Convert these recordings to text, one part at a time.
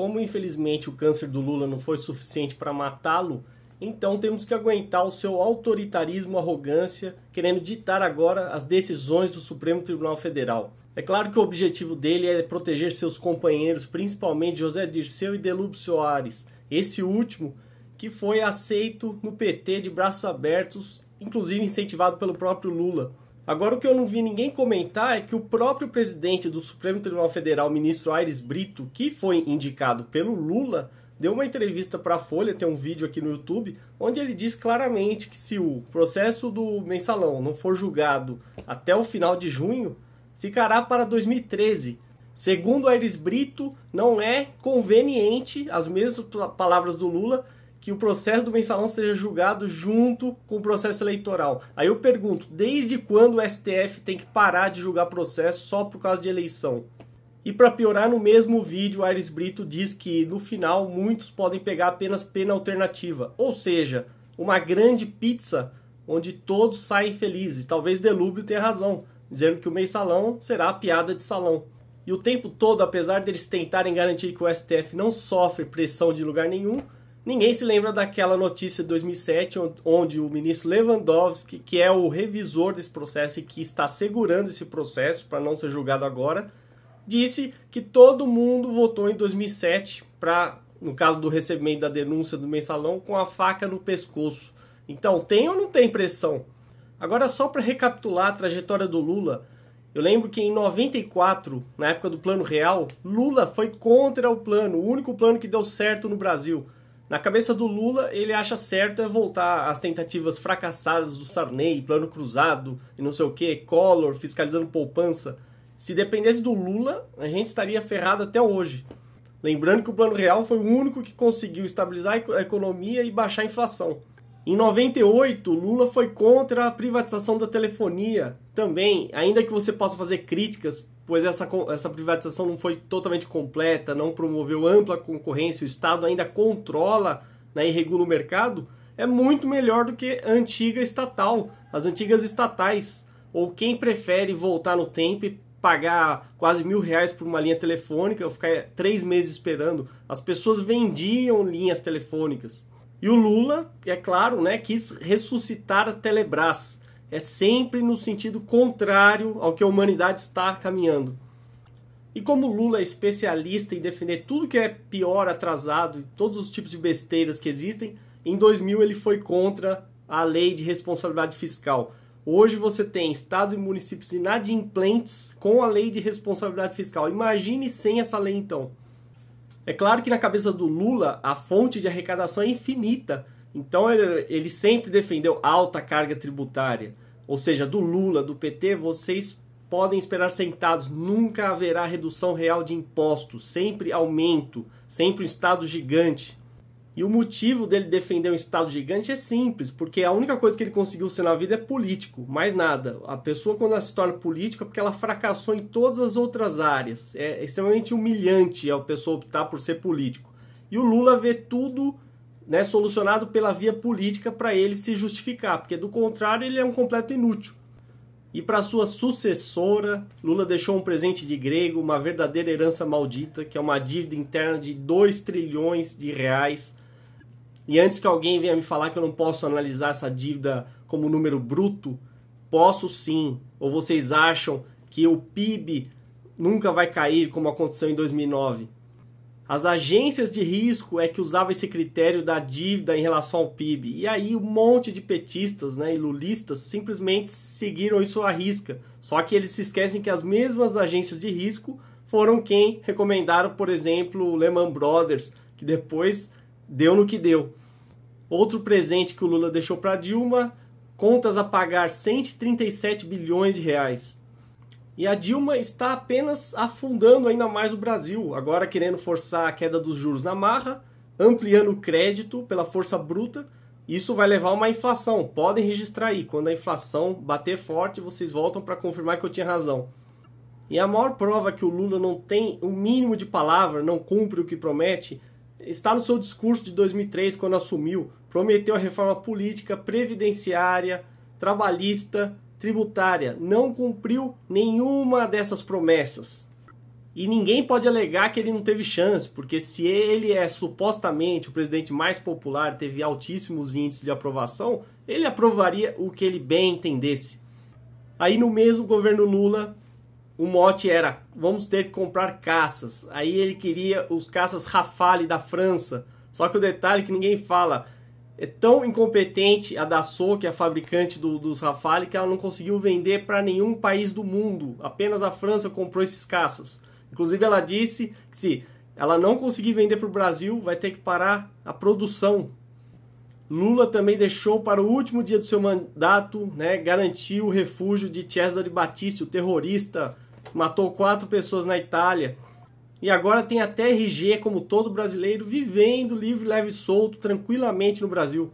como infelizmente o câncer do Lula não foi suficiente para matá-lo, então temos que aguentar o seu autoritarismo, arrogância, querendo ditar agora as decisões do Supremo Tribunal Federal. É claro que o objetivo dele é proteger seus companheiros, principalmente José Dirceu e Delúbio Soares, esse último que foi aceito no PT de braços abertos, inclusive incentivado pelo próprio Lula. Agora, o que eu não vi ninguém comentar é que o próprio presidente do Supremo Tribunal Federal, ministro Aires Brito, que foi indicado pelo Lula, deu uma entrevista para a Folha, tem um vídeo aqui no YouTube, onde ele diz claramente que se o processo do mensalão não for julgado até o final de junho, ficará para 2013. Segundo Aires Brito, não é conveniente, as mesmas palavras do Lula, que o processo do mensalão seja julgado junto com o processo eleitoral. Aí eu pergunto, desde quando o STF tem que parar de julgar processo só por causa de eleição? E para piorar, no mesmo vídeo, Aires Brito diz que no final muitos podem pegar apenas pena alternativa, ou seja, uma grande pizza onde todos saem felizes. Talvez Delúbio tenha razão, dizendo que o mensalão será a piada de salão. E o tempo todo, apesar deles tentarem garantir que o STF não sofre pressão de lugar nenhum, ninguém se lembra daquela notícia de 2007 onde o ministro Lewandowski, que é o revisor desse processo e que está segurando esse processo para não ser julgado agora, disse que todo mundo votou em 2007 para, no caso do recebimento da denúncia do mensalão, com a faca no pescoço. Então, tem ou não tem pressão? Agora, só para recapitular a trajetória do Lula, eu lembro que em 94, na época do Plano Real, Lula foi contra o plano, o único plano que deu certo no Brasil. Na cabeça do Lula, ele acha certo é voltar às tentativas fracassadas do Sarney, plano cruzado e não sei o que, Collor, fiscalizando poupança. Se dependesse do Lula, a gente estaria ferrado até hoje. Lembrando que o Plano Real foi o único que conseguiu estabilizar a economia e baixar a inflação. Em 98, Lula foi contra a privatização da telefonia também, ainda que você possa fazer críticas, pois essa, essa privatização não foi totalmente completa, não promoveu ampla concorrência, o Estado ainda controla né, e regula o mercado, é muito melhor do que a antiga estatal, as antigas estatais. Ou quem prefere voltar no tempo e pagar quase mil reais por uma linha telefônica, eu ficar três meses esperando. As pessoas vendiam linhas telefônicas. E o Lula, é claro, né, quis ressuscitar a Telebrás. É sempre no sentido contrário ao que a humanidade está caminhando. E como Lula é especialista em defender tudo que é pior, atrasado, todos os tipos de besteiras que existem, em 2000 ele foi contra a lei de responsabilidade fiscal. Hoje você tem estados e municípios inadimplentes com a lei de responsabilidade fiscal. Imagine sem essa lei então. É claro que na cabeça do Lula a fonte de arrecadação é infinita. Então ele, ele sempre defendeu alta carga tributária. Ou seja, do Lula, do PT, vocês podem esperar sentados. Nunca haverá redução real de impostos. Sempre aumento. Sempre um Estado gigante. E o motivo dele defender um Estado gigante é simples, porque a única coisa que ele conseguiu ser na vida é político, mais nada. A pessoa, quando ela se torna política, é porque ela fracassou em todas as outras áreas. É extremamente humilhante a pessoa optar por ser político. E o Lula vê tudo né, solucionado pela via política para ele se justificar, porque do contrário ele é um completo inútil. E para sua sucessora, Lula deixou um presente de grego, uma verdadeira herança maldita, que é uma dívida interna de 2 trilhões de reais e antes que alguém venha me falar que eu não posso analisar essa dívida como número bruto, posso sim. Ou vocês acham que o PIB nunca vai cair como aconteceu em 2009? As agências de risco é que usavam esse critério da dívida em relação ao PIB. E aí um monte de petistas né, e lulistas simplesmente seguiram isso à risca. Só que eles se esquecem que as mesmas agências de risco foram quem recomendaram, por exemplo, o Lehman Brothers, que depois deu no que deu. Outro presente que o Lula deixou para Dilma, contas a pagar 137 bilhões de reais. E a Dilma está apenas afundando ainda mais o Brasil, agora querendo forçar a queda dos juros na marra, ampliando o crédito pela força bruta. Isso vai levar a uma inflação. Podem registrar aí, quando a inflação bater forte, vocês voltam para confirmar que eu tinha razão. E a maior prova que o Lula não tem o um mínimo de palavra, não cumpre o que promete, está no seu discurso de 2003, quando assumiu, prometeu a reforma política, previdenciária, trabalhista, tributária. Não cumpriu nenhuma dessas promessas. E ninguém pode alegar que ele não teve chance, porque se ele é supostamente o presidente mais popular, teve altíssimos índices de aprovação, ele aprovaria o que ele bem entendesse. Aí no mesmo governo Lula, o mote era: vamos ter que comprar caças. Aí ele queria os caças Rafale da França. Só que o detalhe que ninguém fala é tão incompetente a Dassault, que é a fabricante do, dos Rafale, que ela não conseguiu vender para nenhum país do mundo. Apenas a França comprou esses caças. Inclusive, ela disse que se ela não conseguir vender para o Brasil, vai ter que parar a produção. Lula também deixou para o último dia do seu mandato né, garantir o refúgio de Cesare Battisti, o terrorista matou quatro pessoas na Itália. E agora tem até RG, como todo brasileiro, vivendo livre, leve e solto, tranquilamente no Brasil.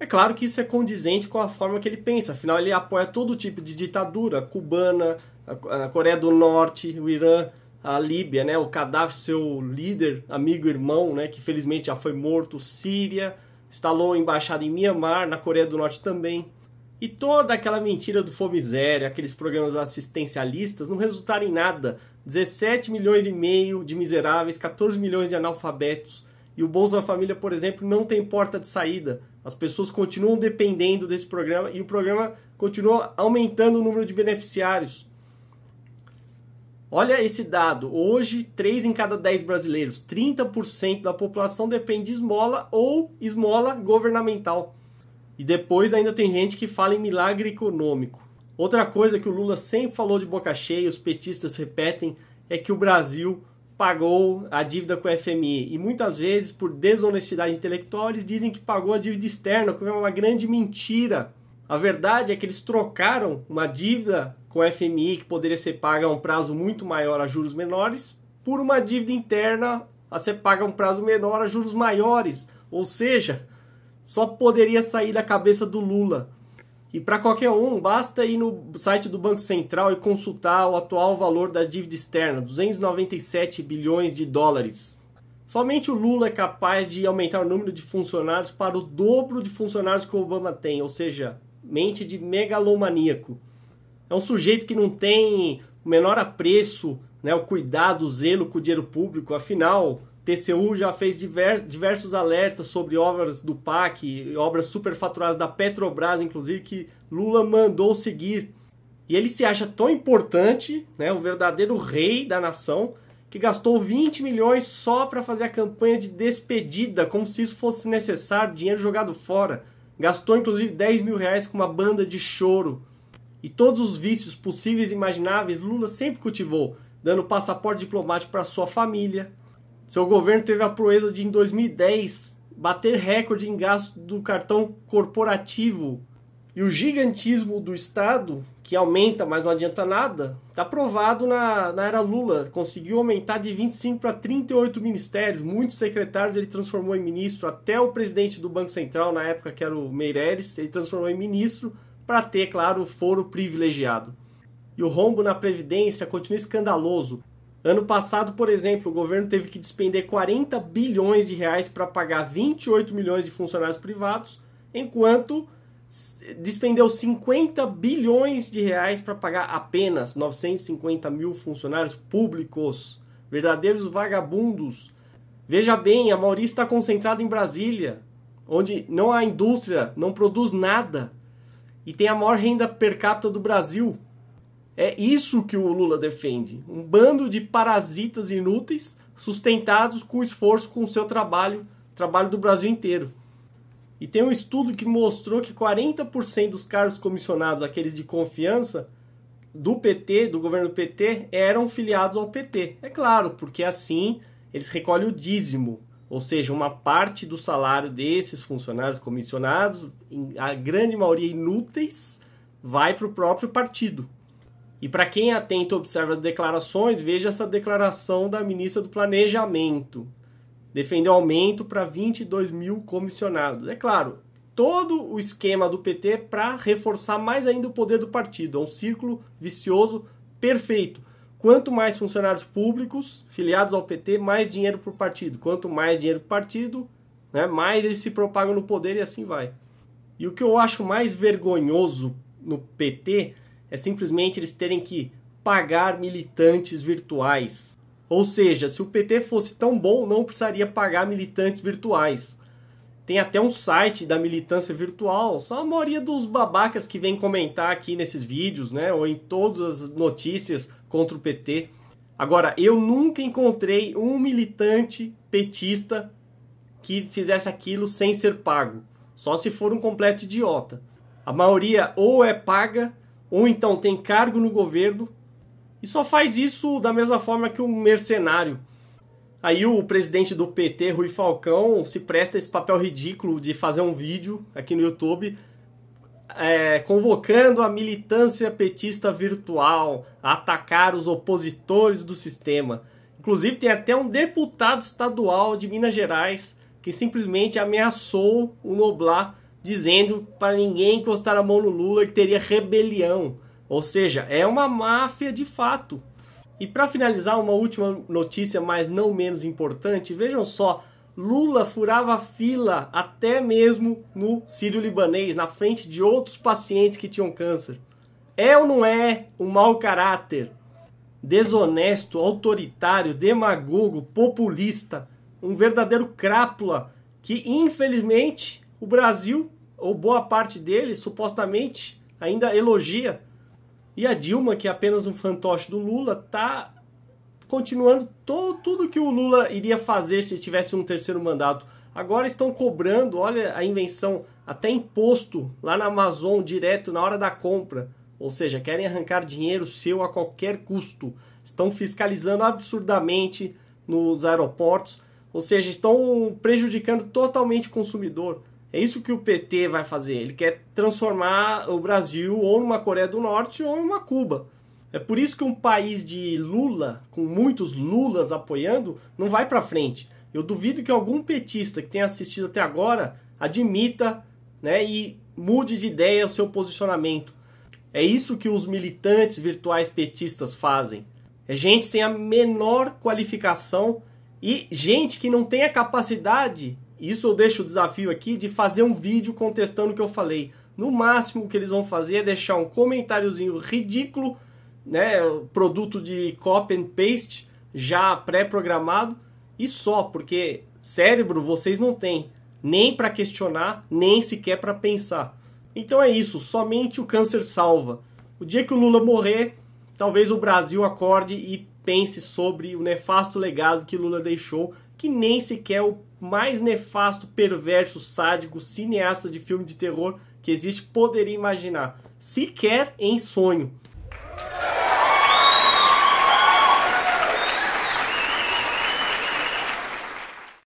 É claro que isso é condizente com a forma que ele pensa, afinal, ele apoia todo tipo de ditadura cubana, a Coreia do Norte, o Irã, a Líbia, né, o Gaddafi, seu líder, amigo, irmão, né, que felizmente já foi morto, Síria, instalou embaixada em Myanmar, na Coreia do Norte também. E toda aquela mentira do Fome Zero, aqueles programas assistencialistas, não resultaram em nada. 17 milhões e meio de miseráveis, 14 milhões de analfabetos. E o Bolsa Família, por exemplo, não tem porta de saída. As pessoas continuam dependendo desse programa e o programa continua aumentando o número de beneficiários. Olha esse dado. Hoje, 3 em cada 10 brasileiros, 30% da população depende de esmola ou esmola governamental. E depois ainda tem gente que fala em milagre econômico. Outra coisa que o Lula sempre falou de boca cheia, os petistas repetem, é que o Brasil pagou a dívida com o FMI. E muitas vezes, por desonestidade intelectual, eles dizem que pagou a dívida externa, que é uma grande mentira. A verdade é que eles trocaram uma dívida com o FMI, que poderia ser paga a um prazo muito maior a juros menores, por uma dívida interna a ser paga a um prazo menor a juros maiores. Ou seja, só poderia sair da cabeça do Lula. E para qualquer um, basta ir no site do Banco Central e consultar o atual valor da dívida externa, 297 bilhões de dólares. Somente o Lula é capaz de aumentar o número de funcionários para o dobro de funcionários que o Obama tem, ou seja, mente de megalomaníaco. É um sujeito que não tem o menor apreço, né, o cuidado, o zelo com o dinheiro público, afinal, TCU já fez diversos alertas sobre obras do PAC, obras superfaturadas da Petrobras, inclusive, que Lula mandou seguir. E ele se acha tão importante, né, o verdadeiro rei da nação, que gastou 20 milhões só para fazer a campanha de despedida, como se isso fosse necessário, dinheiro jogado fora. Gastou inclusive 10 mil reais com uma banda de choro. E todos os vícios possíveis e imagináveis Lula sempre cultivou, dando passaporte diplomático para sua família, seu governo teve a proeza de, em 2010, bater recorde em gasto do cartão corporativo. E o gigantismo do Estado, que aumenta, mas não adianta nada, está provado na, na era Lula. Conseguiu aumentar de 25 para 38 ministérios. Muitos secretários ele transformou em ministro. Até o presidente do Banco Central, na época que era o Meireles, ele transformou em ministro para ter, claro, o foro privilegiado. E o rombo na Previdência continua escandaloso. Ano passado, por exemplo, o governo teve que despender 40 bilhões de reais para pagar 28 milhões de funcionários privados, enquanto despendeu 50 bilhões de reais para pagar apenas 950 mil funcionários públicos, verdadeiros vagabundos. Veja bem, a maioria está concentrada em Brasília, onde não há indústria, não produz nada e tem a maior renda per capita do Brasil. É isso que o Lula defende. Um bando de parasitas inúteis sustentados com esforço com o seu trabalho, trabalho do Brasil inteiro. E tem um estudo que mostrou que 40% dos cargos comissionados, aqueles de confiança, do PT, do governo PT, eram filiados ao PT. É claro, porque assim eles recolhem o dízimo, ou seja, uma parte do salário desses funcionários comissionados, a grande maioria inúteis, vai para o próprio partido. E para quem é atento observa as declarações, veja essa declaração da ministra do Planejamento. Defendeu aumento para 22 mil comissionados. É claro, todo o esquema do PT para reforçar mais ainda o poder do partido. É um círculo vicioso perfeito. Quanto mais funcionários públicos filiados ao PT, mais dinheiro para o partido. Quanto mais dinheiro para o partido, né, mais eles se propagam no poder e assim vai. E o que eu acho mais vergonhoso no PT é simplesmente eles terem que pagar militantes virtuais. Ou seja, se o PT fosse tão bom, não precisaria pagar militantes virtuais. Tem até um site da militância virtual, só a maioria dos babacas que vem comentar aqui nesses vídeos, né, ou em todas as notícias contra o PT. Agora, eu nunca encontrei um militante petista que fizesse aquilo sem ser pago, só se for um completo idiota. A maioria ou é paga, ou então tem cargo no governo, e só faz isso da mesma forma que um mercenário. Aí o presidente do PT, Rui Falcão, se presta esse papel ridículo de fazer um vídeo aqui no YouTube é, convocando a militância petista virtual a atacar os opositores do sistema. Inclusive tem até um deputado estadual de Minas Gerais que simplesmente ameaçou o Noblar dizendo para ninguém encostar a mão no Lula que teria rebelião. Ou seja, é uma máfia de fato. E para finalizar, uma última notícia, mas não menos importante, vejam só, Lula furava fila até mesmo no Sírio-Libanês, na frente de outros pacientes que tinham câncer. É ou não é um mau caráter? Desonesto, autoritário, demagogo, populista, um verdadeiro crápula que infelizmente o Brasil, ou boa parte dele, supostamente ainda elogia. E a Dilma, que é apenas um fantoche do Lula, tá continuando todo, tudo que o Lula iria fazer se tivesse um terceiro mandato. Agora estão cobrando, olha a invenção, até imposto lá na Amazon direto na hora da compra. Ou seja, querem arrancar dinheiro seu a qualquer custo. Estão fiscalizando absurdamente nos aeroportos. Ou seja, estão prejudicando totalmente o consumidor. É isso que o PT vai fazer. Ele quer transformar o Brasil ou numa Coreia do Norte ou numa Cuba. É por isso que um país de Lula, com muitos Lulas apoiando, não vai para frente. Eu duvido que algum petista que tenha assistido até agora admita né, e mude de ideia o seu posicionamento. É isso que os militantes virtuais petistas fazem. É gente sem a menor qualificação e gente que não tem a capacidade, isso eu deixo o desafio aqui, de fazer um vídeo contestando o que eu falei. No máximo o que eles vão fazer é deixar um comentáriozinho ridículo né, produto de copy and paste já pré-programado e só, porque cérebro vocês não têm, nem para questionar, nem sequer para pensar. Então é isso, somente o câncer salva. O dia que o Lula morrer, talvez o Brasil acorde e pense sobre o nefasto legado que Lula deixou, que nem sequer o mais nefasto, perverso, sádico, cineasta de filme de terror que existe poderia imaginar, sequer em sonho.